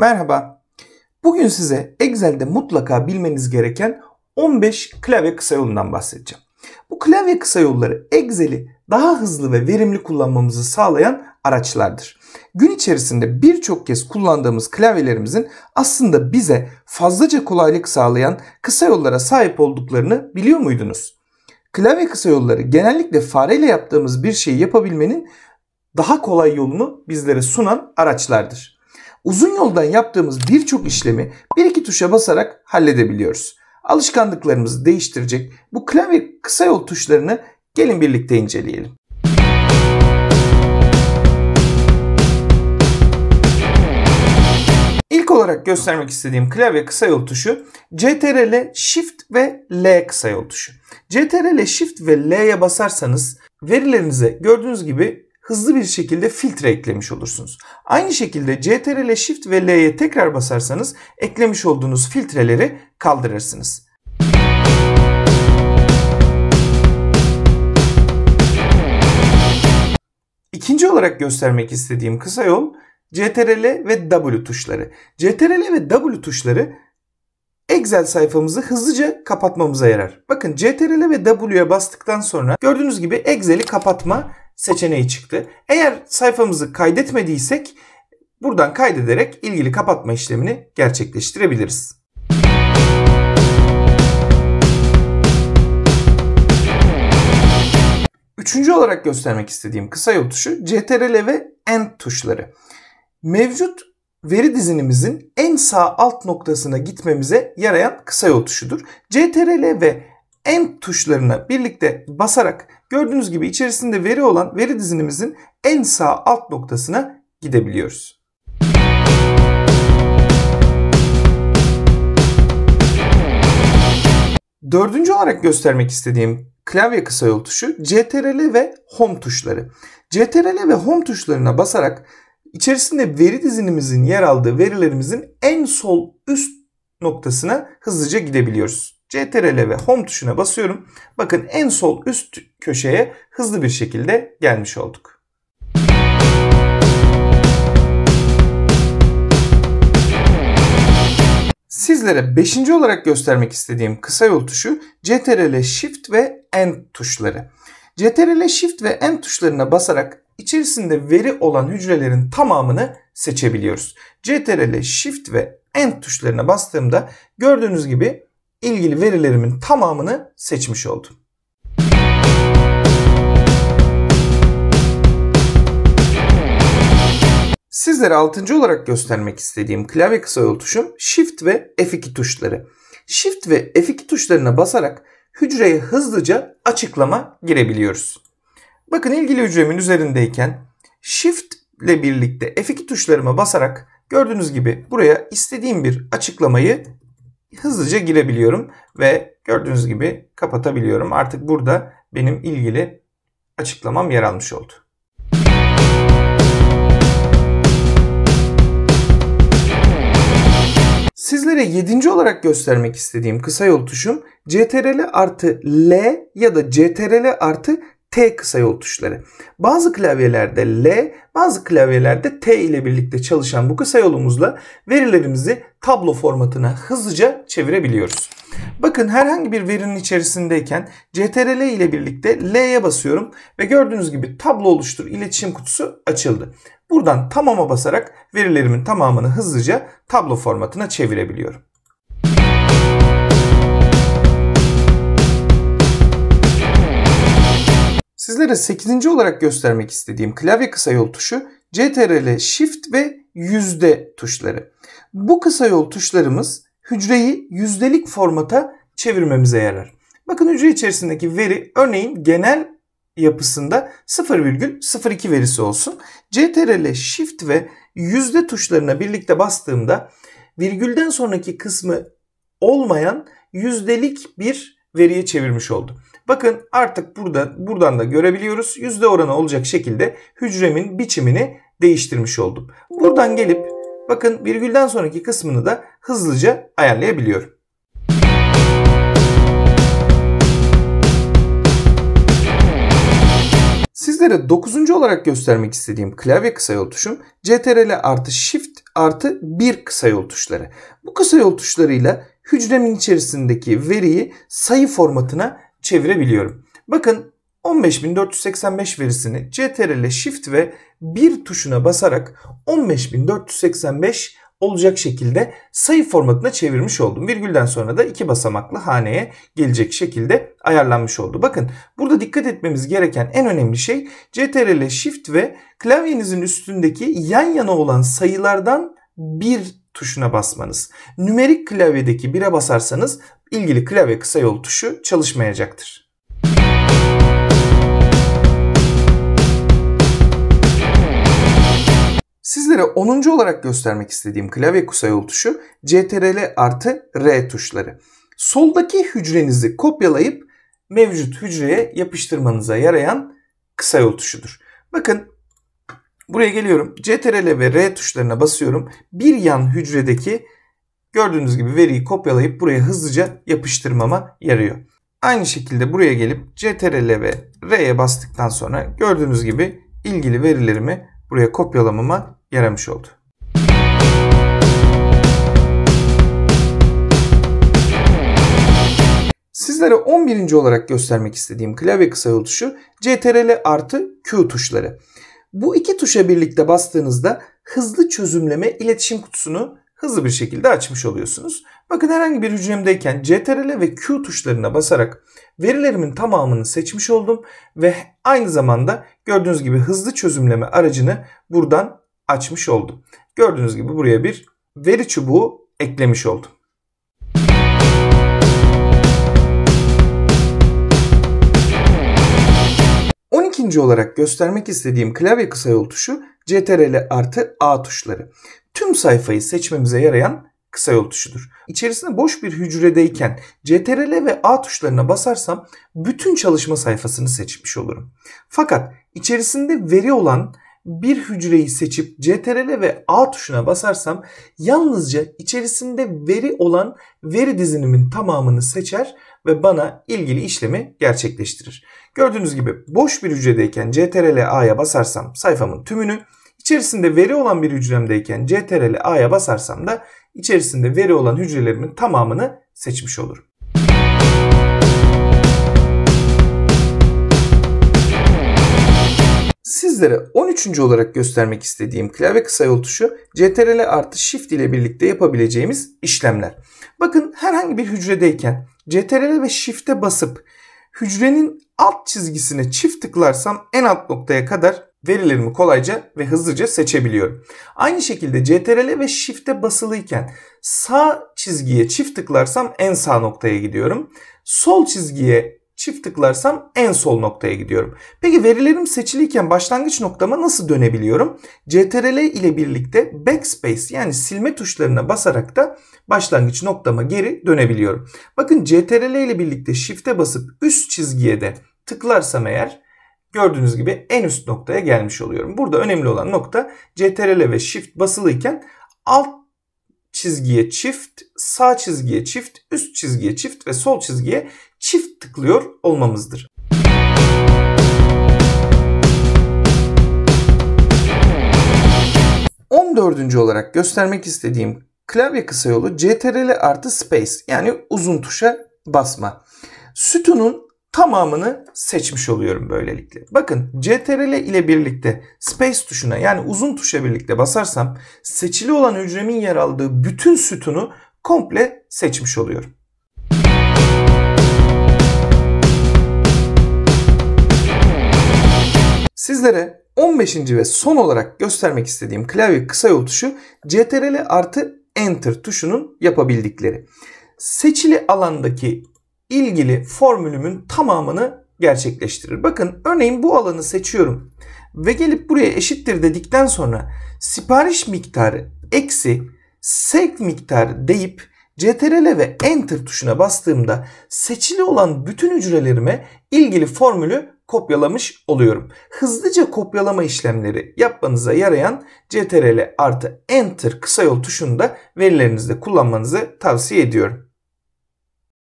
Merhaba. Bugün size Excel'de mutlaka bilmeniz gereken 15 klavye kısa yolundan bahsedeceğim. Bu klavye kısa yolları Excel'i daha hızlı ve verimli kullanmamızı sağlayan araçlardır. Gün içerisinde birçok kez kullandığımız klavyelerimizin aslında bize fazlaca kolaylık sağlayan kısa yollara sahip olduklarını biliyor muydunuz? Klavye kısa yolları genellikle fareyle yaptığımız bir şeyi yapabilmenin daha kolay yolunu bizlere sunan araçlardır. Uzun yoldan yaptığımız birçok işlemi bir iki tuşa basarak halledebiliyoruz. Alışkanlıklarımızı değiştirecek bu klavye kısa yol tuşlarını gelin birlikte inceleyelim. İlk olarak göstermek istediğim klavye kısa yol tuşu CTRL Shift ve L kısa yol tuşu. CTRL Shift ve L'ye basarsanız verilerinize gördüğünüz gibi hızlı bir şekilde filtre eklemiş olursunuz. Aynı şekilde CTRL Shift ve L'ye tekrar basarsanız eklemiş olduğunuz filtreleri kaldırırsınız. İkinci olarak göstermek istediğim kısa yol CTRL ve W tuşları. CTRL ve W tuşları Excel sayfamızı hızlıca kapatmamıza yarar. Bakın CTRL ve W'ye bastıktan sonra gördüğünüz gibi Excel'i kapatma seçeneği çıktı. Eğer sayfamızı kaydetmediysek buradan kaydederek ilgili kapatma işlemini gerçekleştirebiliriz. Üçüncü olarak göstermek istediğim kısa yol tuşu CTRL ve End tuşları. Mevcut veri dizinimizin en sağ alt noktasına gitmemize yarayan kısa yol tuşudur. CTRL ve End tuşlarına birlikte basarak gördüğünüz gibi içerisinde veri olan veri dizinimizin en sağ alt noktasına gidebiliyoruz. Dördüncü olarak göstermek istediğim klavye kısa yol tuşu CTRL ve Home tuşları. CTRL ve Home tuşlarına basarak içerisinde veri dizinimizin yer aldığı verilerimizin en sol üst noktasına hızlıca gidebiliyoruz. CTRL ve Home tuşuna basıyorum. Bakın en sol üst köşeye hızlı bir şekilde gelmiş olduk. Sizlere 5. olarak göstermek istediğim kısa yol tuşu CTRL Shift ve End tuşları. CTRL Shift ve End tuşlarına basarak içerisinde veri olan hücrelerin tamamını seçebiliyoruz. CTRL Shift ve End tuşlarına bastığımda gördüğünüz gibi ilgili verilerimin tamamını seçmiş oldum. Sizlere 6. olarak göstermek istediğim klavye kısa yol tuşum Shift ve F2 tuşları. Shift ve F2 tuşlarına basarak hücreye hızlıca açıklama girebiliyoruz. Bakın ilgili hücremin üzerindeyken Shift ile birlikte F2 tuşlarıma basarak gördüğünüz gibi buraya istediğim bir açıklamayı hızlıca girebiliyorum ve gördüğünüz gibi kapatabiliyorum. Artık burada benim ilgili açıklamam yer almış oldu. Sizlere yedinci olarak göstermek istediğim kısa yol tuşum CTRL artı L ya da CTRL artı T kısa yol tuşları. Bazı klavyelerde L, bazı klavyelerde T ile birlikte çalışan bu kısa yolumuzla verilerimizi tablo formatına hızlıca çevirebiliyoruz. Bakın herhangi bir verinin içerisindeyken CTRL ile birlikte L'ye basıyorum ve gördüğünüz gibi tablo oluştur iletişim kutusu açıldı. Buradan tamama basarak verilerimin tamamını hızlıca tablo formatına çevirebiliyorum. Sizlere 8. olarak göstermek istediğim klavye kısa yol tuşu CTRL Shift ve yüzde tuşları. Bu kısa yol tuşlarımız hücreyi yüzdelik formata çevirmemize yarar. Bakın hücre içerisindeki veri örneğin genel yapısında 0,02 verisi olsun. CTRL Shift ve yüzde tuşlarına birlikte bastığımda virgülden sonraki kısmı olmayan yüzdelik bir veriye çevirmiş oldum. Bakın artık burada buradan da görebiliyoruz. Yüzde oranı olacak şekilde hücremin biçimini değiştirmiş oldum. Buradan gelip bakın virgülden sonraki kısmını da hızlıca ayarlayabiliyorum. Sizlere 9. olarak göstermek istediğim klavye kısa yol tuşum CTRL artı Shift artı 1 kısa yol tuşları. Bu kısa yol tuşlarıyla hücremin içerisindeki veriyi sayı formatına çevirebiliyorum. Bakın 15485 verisini CTRL Shift ve 1 tuşuna basarak 15485 olacak şekilde sayı formatına çevirmiş oldum. Virgülden sonra da iki basamaklı haneye gelecek şekilde ayarlanmış oldu. Bakın burada dikkat etmemiz gereken en önemli şey CTRL Shift ve klavyenizin üstündeki yan yana olan sayılardan bir tuşuna basmanız. Nümerik klavyedeki 1'e basarsanız ilgili klavye kısa yol tuşu çalışmayacaktır. Sizlere 10. olarak göstermek istediğim klavye kısa yol tuşu CTRL artı R tuşları. Soldaki hücrenizi kopyalayıp mevcut hücreye yapıştırmanıza yarayan kısa yol tuşudur. Bakın buraya geliyorum. CTRL ve R tuşlarına basıyorum. Bir yan hücredeki gördüğünüz gibi veriyi kopyalayıp buraya hızlıca yapıştırmama yarıyor. Aynı şekilde buraya gelip CTRL ve R'ye bastıktan sonra gördüğünüz gibi ilgili verilerimi buraya kopyalamama yaramış oldu. Sizlere 11. olarak göstermek istediğim klavye kısa yol tuşu CTRL artı Q tuşları. Bu iki tuşa birlikte bastığınızda hızlı çözümleme iletişim kutusunu hızlı bir şekilde açmış oluyorsunuz. Bakın herhangi bir hücremdeyken CTRL ve Q tuşlarına basarak verilerimin tamamını seçmiş oldum ve aynı zamanda gördüğünüz gibi hızlı çözümleme aracını buradan açmış oldum. Gördüğünüz gibi buraya bir veri çubuğu eklemiş oldum. İkinci olarak göstermek istediğim klavye kısa yol tuşu CTRL artı A tuşları. Tüm sayfayı seçmemize yarayan kısa yol tuşudur. İçerisinde boş bir hücredeyken CTRL ve A tuşlarına basarsam bütün çalışma sayfasını seçmiş olurum. Fakat içerisinde veri olan bir hücreyi seçip CTRL ve A tuşuna basarsam yalnızca içerisinde veri olan veri dizinimin tamamını seçer ve bana ilgili işlemi gerçekleştirir. Gördüğünüz gibi boş bir hücredeyken CTRL A'ya basarsam sayfamın tümünü, içerisinde veri olan bir hücremdeyken CTRL A'ya basarsam da içerisinde veri olan hücrelerimin tamamını seçmiş olurum. Sizlere 13. olarak göstermek istediğim klavye kısa yol tuşu CTRL artı Shift ile birlikte yapabileceğimiz işlemler. Bakın herhangi bir hücredeyken CTRL ve Shift'e basıp hücrenin alt çizgisine çift tıklarsam en alt noktaya kadar verilerimi kolayca ve hızlıca seçebiliyorum. Aynı şekilde CTRL ve Shift'e basılıyken sağ çizgiye çift tıklarsam en sağ noktaya gidiyorum. Sol çizgiye çift tıklarsam en sol noktaya gidiyorum. Peki verilerim seçiliyken başlangıç noktama nasıl dönebiliyorum? CTRL ile birlikte backspace yani silme tuşlarına basarak da başlangıç noktama geri dönebiliyorum. Bakın CTRL ile birlikte shift'e basıp üst çizgiye de tıklarsam eğer gördüğünüz gibi en üst noktaya gelmiş oluyorum. Burada önemli olan nokta CTRL ve shift basılıyken alt çizgiye çift, sağ çizgiye çift, üst çizgiye çift ve sol çizgiye çift tıklıyor olmamızdır. dördüncü olarak göstermek istediğim klavye kısa yolu CTRL artı space yani uzun tuşa basma. Sütunun tamamını seçmiş oluyorum böylelikle. Bakın CTRL ile birlikte space tuşuna yani uzun tuşa birlikte basarsam seçili olan hücremin yer aldığı bütün sütunu komple seçmiş oluyorum. Sizlere 15. ve son olarak göstermek istediğim klavye kısa yol tuşu CTRL artı Enter tuşunun yapabildikleri. Seçili alandaki ilgili formülümün tamamını gerçekleştirir. Bakın örneğin bu alanı seçiyorum ve gelip buraya eşittir dedikten sonra sipariş miktarı eksi sevk miktarı deyip CTRL ve Enter tuşuna bastığımda seçili olan bütün hücrelerime ilgili formülü kopyalamış oluyorum. Hızlıca kopyalama işlemleri yapmanıza yarayan CTRL artı Enter kısa yol tuşunu da verilerinizde kullanmanızı tavsiye ediyorum.